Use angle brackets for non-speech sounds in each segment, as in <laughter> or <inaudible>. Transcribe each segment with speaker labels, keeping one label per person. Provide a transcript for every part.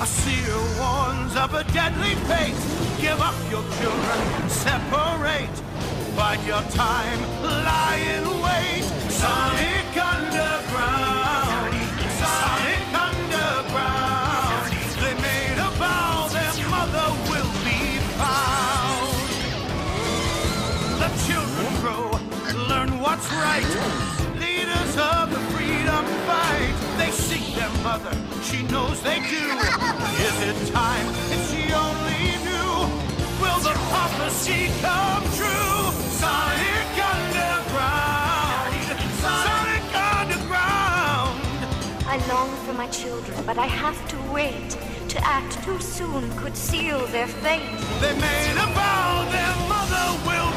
Speaker 1: A seer warns of a deadly fate. Give up your children, separate. Bide your time, lie in wait. Sonic Underground. She knows they do. Is it time if she only knew? Will the prophecy come true? Sonic Underground! Sonic Underground!
Speaker 2: I long for my children, but I have to wait. To act too soon could seal their fate.
Speaker 1: They made a vow their mother will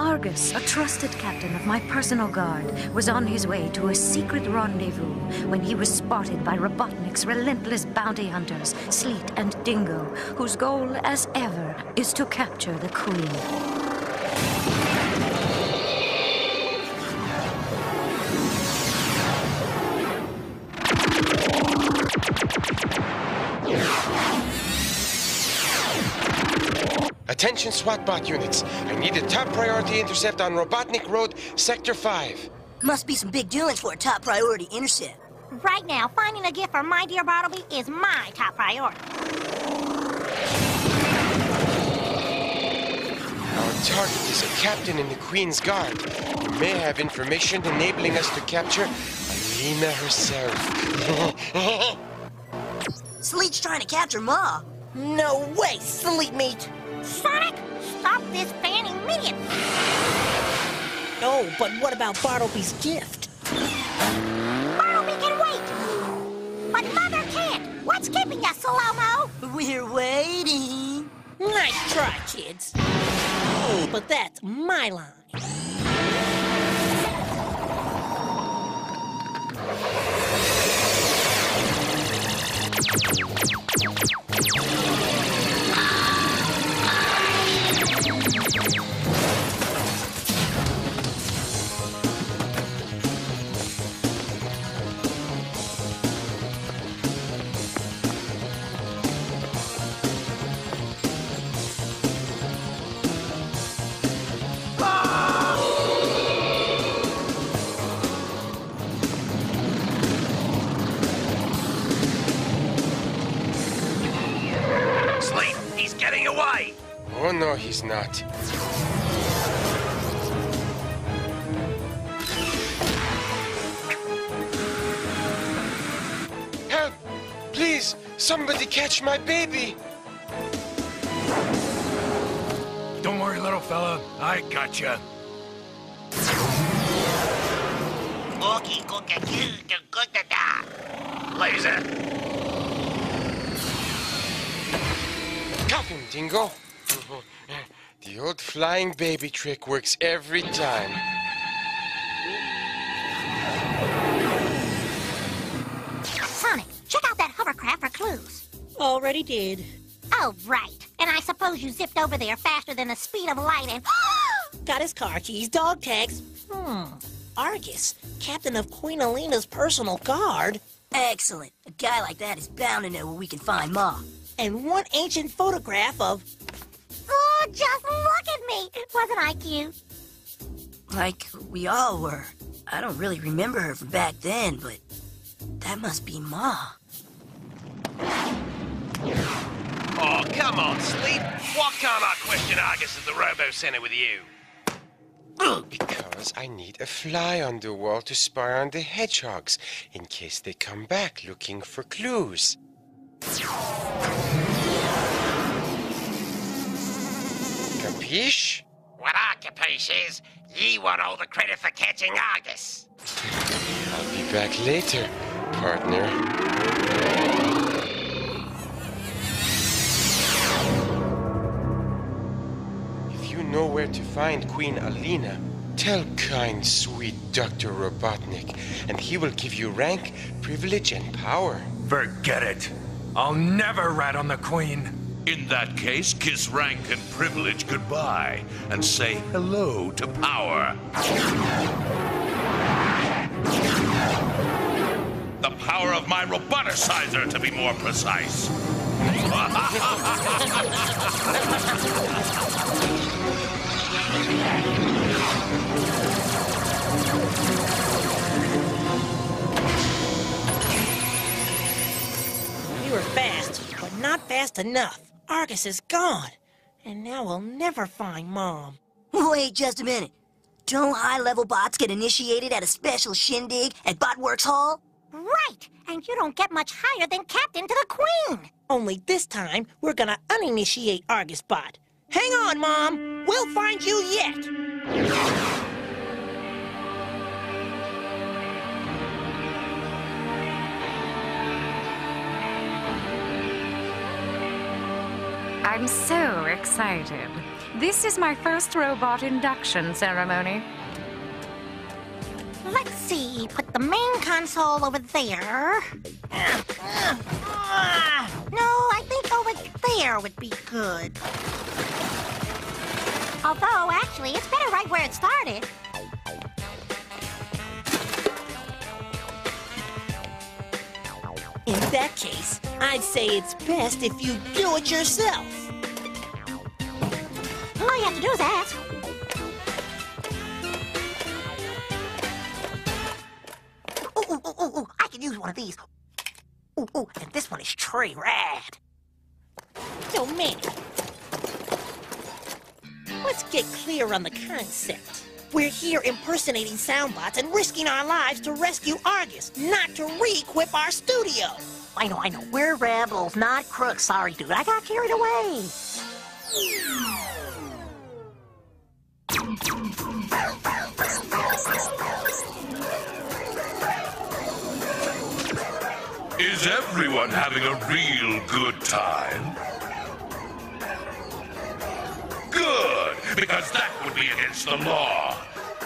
Speaker 2: Argus, a trusted captain of my personal guard, was on his way to a secret rendezvous when he was spotted by Robotnik's relentless bounty hunters, Sleet and Dingo, whose goal, as ever, is to capture the Queen.
Speaker 3: Attention SWAT bot units. I need a top priority intercept on Robotnik Road, Sector 5.
Speaker 4: Must be some big doings for a top priority intercept.
Speaker 5: Right now, finding a gift for my dear Bartleby is my top priority.
Speaker 3: Our target is a captain in the Queen's Guard. who may have information enabling us to capture Aleena herself. <laughs>
Speaker 4: Sleet's trying to capture Ma.
Speaker 6: No way, sleep meat.
Speaker 5: Sonic, stop this fan immediately!
Speaker 6: Oh, but what about Bartleby's gift?
Speaker 5: Bartleby can wait! But Mother can't! What's keeping you, Slow-Mo?
Speaker 4: We're waiting.
Speaker 6: Nice try, kids. But that's my line.
Speaker 1: Sleet, he's
Speaker 3: not. Help! Please, somebody catch my baby!
Speaker 1: Don't worry, little fella. I got you. Laser.
Speaker 3: Got him, Dingo. <laughs> <laughs> The old flying baby trick works every time.
Speaker 5: Sonic, check out that hovercraft for clues.
Speaker 6: Already did.
Speaker 5: Oh, right. And I suppose you zipped over there faster than the speed of light and...
Speaker 6: Got <gasps> his car keys, dog tags. Hmm. Argus, captain of Queen Aleena's personal guard,
Speaker 4: Excellent. A guy like that is bound to know where we can find Ma.
Speaker 6: and one ancient photograph of.
Speaker 5: Just look at me! Wasn't I cute?
Speaker 4: Like we all were. I don't really remember her from back then, but that must be Ma.
Speaker 1: Oh, come on, Sleet. Why can't I question Argus at the Robo Center with you?
Speaker 3: Because I need a fly on the wall to spy on the hedgehogs in case they come back looking for clues. Capiche?
Speaker 7: What our capiche is, ye want all the credit for catching Argus.
Speaker 3: I'll be back later, partner. If you know where to find Queen Aleena, tell kind, sweet Dr. Robotnik, and he will give you rank, privilege, and power.
Speaker 1: Forget it. I'll never rat on the Queen.
Speaker 8: In that case, kiss rank and privilege goodbye and say hello to power. The power of my roboticizer, to be more precise.
Speaker 6: We were fast, but not fast enough. Argus is gone. And now we'll never find Mom. <laughs>
Speaker 4: Wait just a minute. Don't high-level bots get initiated at a special shindig at Botworks Hall?
Speaker 5: Right, and you don't get much higher than captain to the queen.
Speaker 6: Only this time, we're gonna uninitiate Argus Bot. Hang on, Mom. We'll find you yet.
Speaker 2: I'm so excited. This is my first robot induction ceremony.
Speaker 5: Let's see, put the main console over there. No, I think over there would be good. Although, actually, it's better right where it started.
Speaker 6: In that case, I'd say it's best if you do it yourself.
Speaker 5: All you have to do is ask. Ooh, ooh, ooh, ooh, ooh, I can use one of these. Ooh, ooh, and this one is tree rad.
Speaker 6: So man. Let's get clear on the concept. We're here impersonating soundbots and risking our lives to rescue Argus, not to re-equip our studio.
Speaker 5: I know, I know. We're rebels, not crooks. Sorry, dude. I got carried away.
Speaker 8: Is everyone having a real good time? Good, because that would be against the law.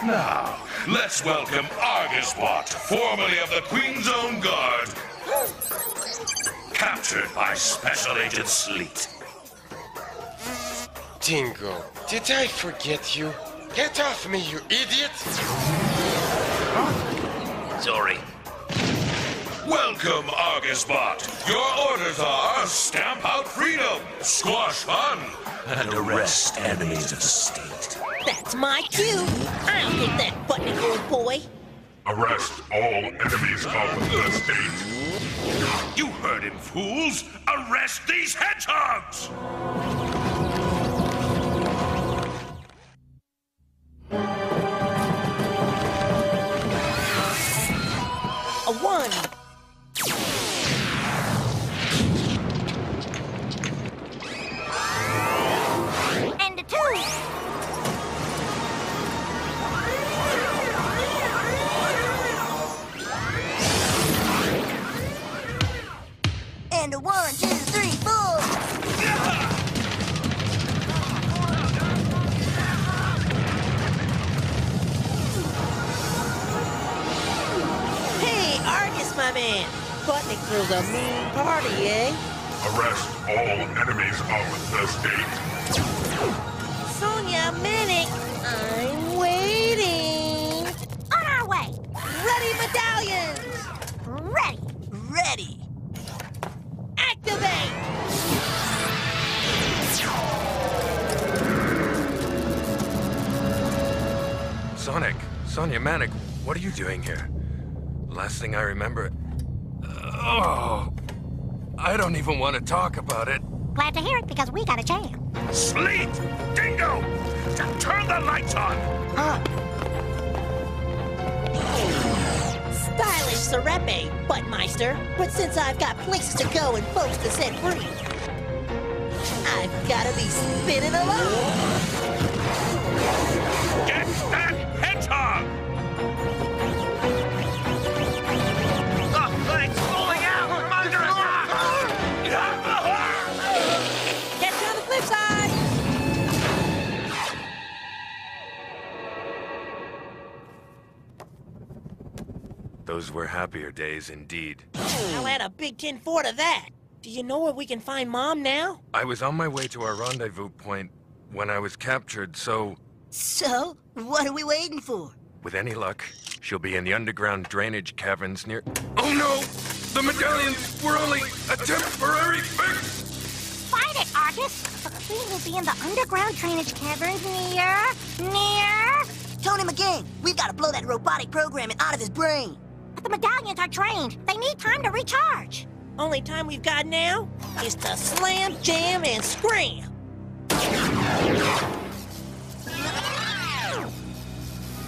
Speaker 8: Now, let's welcome Argus Argusbot, formerly of the Queen's Own Guard, captured by Special Agent Sleet.
Speaker 3: Dingo, did I forget you? Get off me, you idiot!
Speaker 7: Sorry.
Speaker 8: Welcome, Argusbot. Your orders are stamp out freedom, squash fun, and arrest enemies of the state.
Speaker 6: That's my cue. I'll get that button, old boy.
Speaker 9: Arrest all enemies of the state.
Speaker 8: You heard him, fools! Arrest these hedgehogs!
Speaker 6: Party, eh?
Speaker 9: Arrest all enemies of the state.
Speaker 6: Sonia Manic, I'm waiting.
Speaker 5: On our way.
Speaker 6: Ready medallions.
Speaker 5: Ready.
Speaker 4: Ready.
Speaker 6: Activate.
Speaker 10: Sonic, Sonia Manic, what are you doing here? Last thing I remember. Oh, I don't even want to talk about it.
Speaker 5: Glad to hear it because we got a jam.
Speaker 8: Sleet! Dingo! T- Turn the lights on!
Speaker 6: Stylish Serepe, Buttmeister. But since I've got places to go and folks to set free, I've gotta be spinning along.
Speaker 8: Get that hedgehog!
Speaker 10: Those were happier days indeed.
Speaker 6: I'll add a Big Ten four to that. Do you know where we can find Mom now?
Speaker 10: I was on my way to our rendezvous point when I was captured, so
Speaker 4: So, what are we waiting for?
Speaker 10: with any luck, she'll be in the underground drainage caverns near. Oh no! The medallions were only a temporary fix!
Speaker 5: Find it, Argus. The queen will be in the underground drainage caverns near... near...
Speaker 4: Tony McGing, we've got to blow that robotic programming out of his brain.
Speaker 5: But the medallions are drained. They need time to recharge.
Speaker 6: Only time we've got now is to slam, jam, and scram.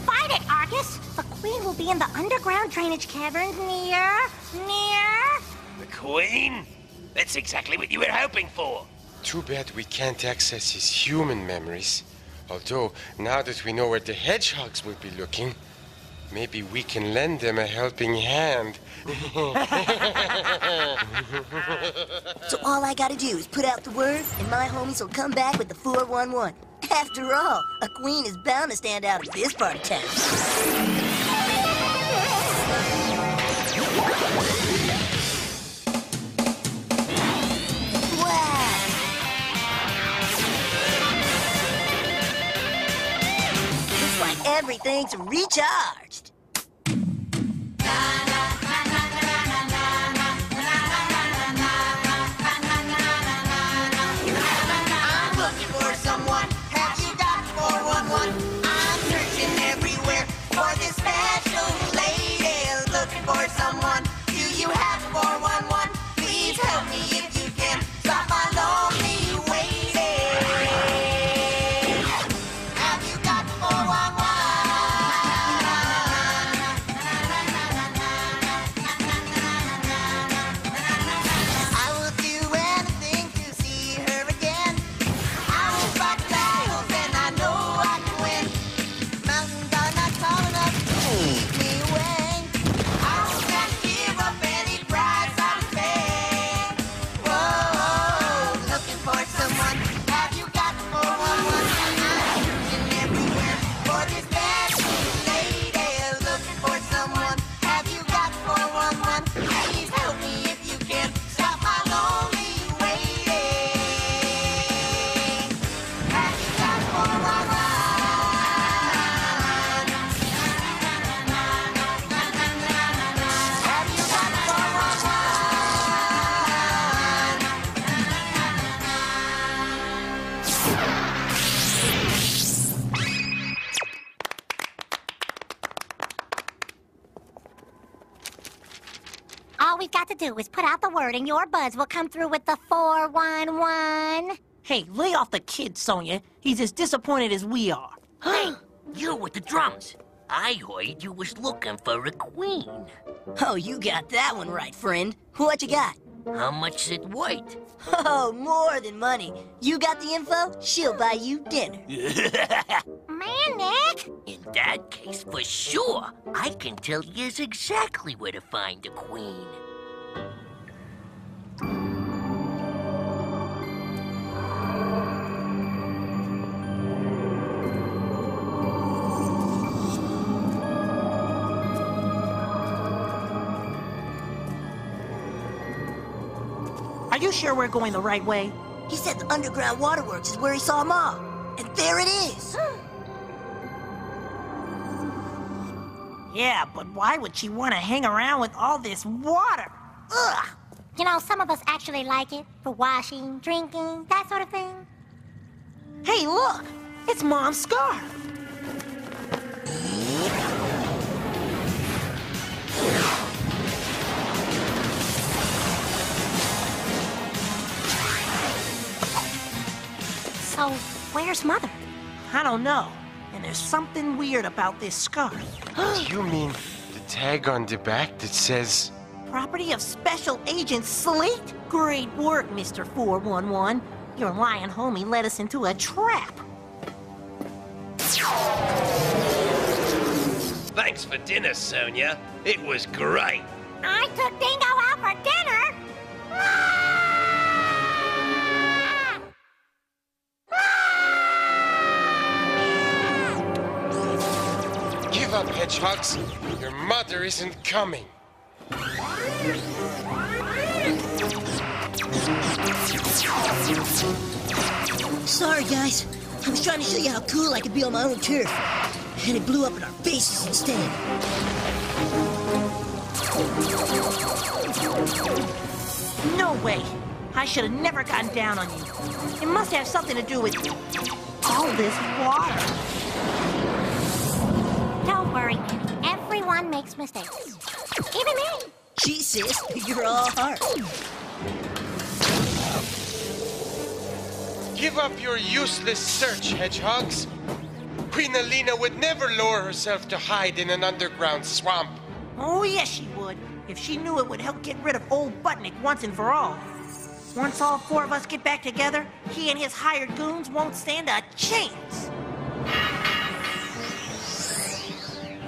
Speaker 5: Find it, Argus. The queen will be in the underground drainage caverns near... near...
Speaker 7: The Queen? That's exactly what you were hoping for.
Speaker 3: Too bad we can't access his human memories. Although, now that we know where the hedgehogs will be looking, maybe we can lend them a helping hand. <laughs>
Speaker 4: So all I gotta do is put out the word, and my homies will come back with the 411. After all, a queen is bound to stand out at this part of town. Everything's recharged.
Speaker 5: We've to do is put out the word and your buzz will come through with the 411.
Speaker 6: Hey, lay off the kid, Sonia. He's as disappointed as we are. <gasps>
Speaker 11: Hey, you with the drums. I heard you was looking for a queen.
Speaker 4: Oh, you got that one right, friend. What you got?
Speaker 11: How much is it worth? <laughs>
Speaker 4: Oh, more than money. You got the info? She'll buy you dinner. <laughs>
Speaker 5: Man, Nick!
Speaker 11: In that case, for sure, I can tell you exactly where to find the queen.
Speaker 6: Are you sure we're going the right way?
Speaker 4: He said the underground waterworks is where he saw Ma. And there it is.
Speaker 6: Yeah, but why would she want to hang around with all this water? Ugh!
Speaker 5: You know, some of us actually like it for washing, drinking, that sort of thing.
Speaker 6: Hey, look! It's Mom's scarf.
Speaker 5: Where's Mother?
Speaker 6: I don't know. And there's something weird about this scarf.
Speaker 3: Do <gasps> you mean the tag on the back that says
Speaker 6: Property of Special Agent Sleet? Great work, Mr. 411. Your lion homie led us into a trap.
Speaker 7: Thanks for dinner, Sonia. It was great.
Speaker 5: I took Dingo out for dinner.
Speaker 3: Up, hedgehogs. Your mother isn't coming.
Speaker 4: Sorry, guys. I was trying to show you how cool I could be on my own turf. And it blew up in our faces instead.
Speaker 6: No way. I should have never gotten down on you. It must have something to do with all this water.
Speaker 5: Don't worry, Everyone makes mistakes. Even me.
Speaker 4: Gee, sis, you're all heart.
Speaker 3: Give up your useless search, hedgehogs. Queen Aleena would never lower herself to hide in an underground swamp.
Speaker 6: Oh, yes, she would. If she knew it would help get rid of old Buttnik once and for all. Once all four of us get back together, he and his hired goons won't stand a chance.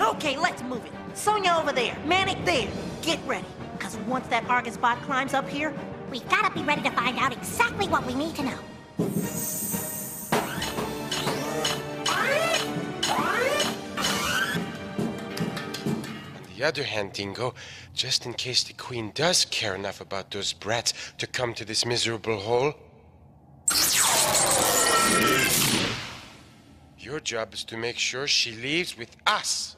Speaker 6: Okay, let's move it. Sonia over there, Manic there. Get ready. Because once that Argus bot climbs up here,
Speaker 5: We gotta be ready to find out exactly what we need to know.
Speaker 3: On the other hand, Dingo, just in case the Queen does care enough about those brats to come to this miserable hole, your job is to make sure she leaves with us.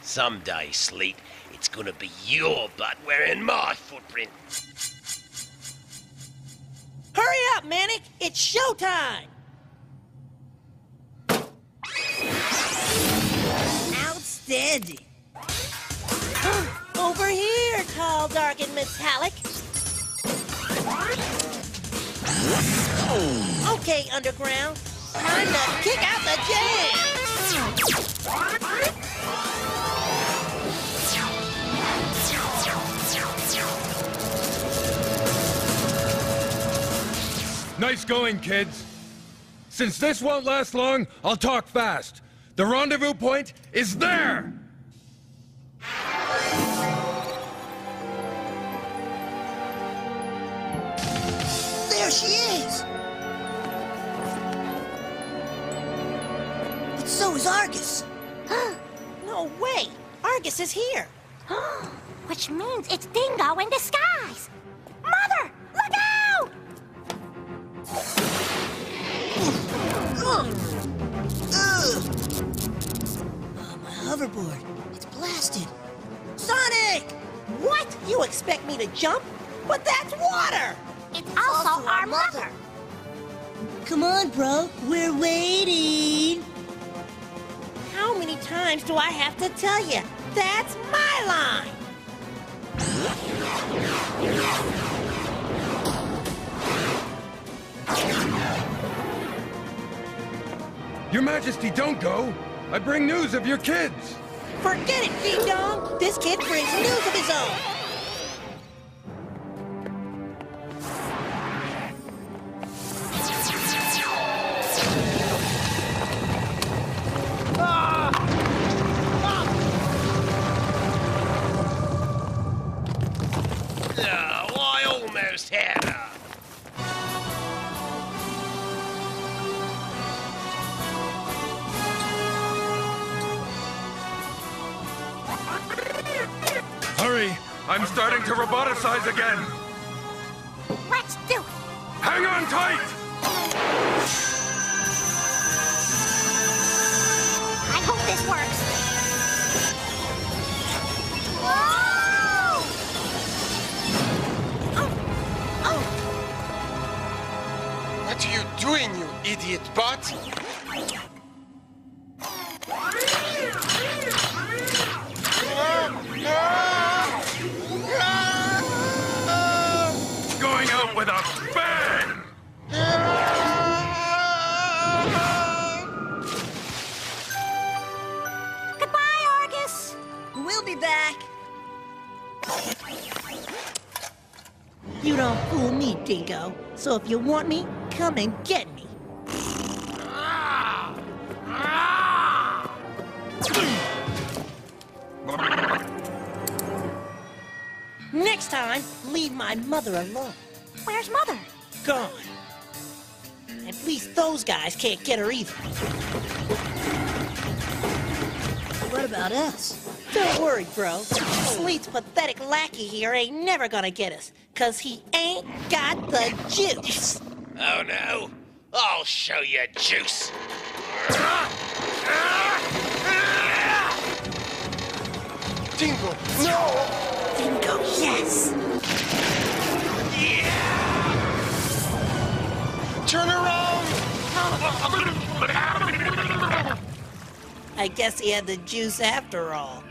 Speaker 7: Someday, Sleet, it's gonna be your butt wearing my footprint.
Speaker 6: hurry up, Manic. It's showtime.
Speaker 4: Outstanding. <gasps>
Speaker 6: Over here, tall, dark, and metallic. Okay, underground. Time to kick out the jam.
Speaker 10: Nice going, kids. Since this won't last long, I'll talk fast. The rendezvous point is there!
Speaker 4: There she is! But so is Argus. <gasps>
Speaker 6: no way. Argus is here. <gasps>
Speaker 5: Which means it's Dingo in disguise.
Speaker 4: Hoverboard. It's blasted. Sonic!
Speaker 6: What? You expect me to jump? But that's water!
Speaker 5: It's also, our mother.
Speaker 4: Come on, bro. We're waiting.
Speaker 6: How many times do I have to tell you? That's my line!
Speaker 10: Your Majesty, don't go! I bring news of your kids!
Speaker 6: Forget it, Ding Dong! This kid brings news of his own!
Speaker 10: Hurry! I'm starting to roboticize again!
Speaker 5: Let's do it.
Speaker 10: Hang on tight!
Speaker 5: I hope this works. Oh, oh.
Speaker 3: What are you doing, you idiot bot?
Speaker 4: Back.
Speaker 6: You don't fool me, Dingo. So if you want me, come and get me. Next time, leave my mother alone.
Speaker 5: Where's Mother?
Speaker 6: Gone. At least least those guys can't get her either.
Speaker 4: What about us?
Speaker 6: Don't worry, bro. Sleet's pathetic lackey here ain't never gonna get us, cause he ain't got the juice.
Speaker 7: Oh no, I'll show you juice.
Speaker 3: Dingo, no!
Speaker 6: Dingo, yes!
Speaker 3: Turn around!
Speaker 6: I guess he had the juice after all.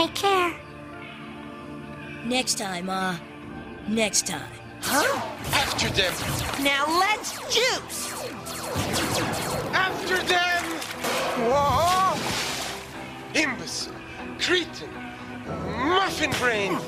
Speaker 5: Take care.
Speaker 4: Next time, uh, next time.
Speaker 3: Huh? After them!
Speaker 6: Now let's juice!
Speaker 3: After them! Whoa! Imbecile! Cretin! Muffin brain!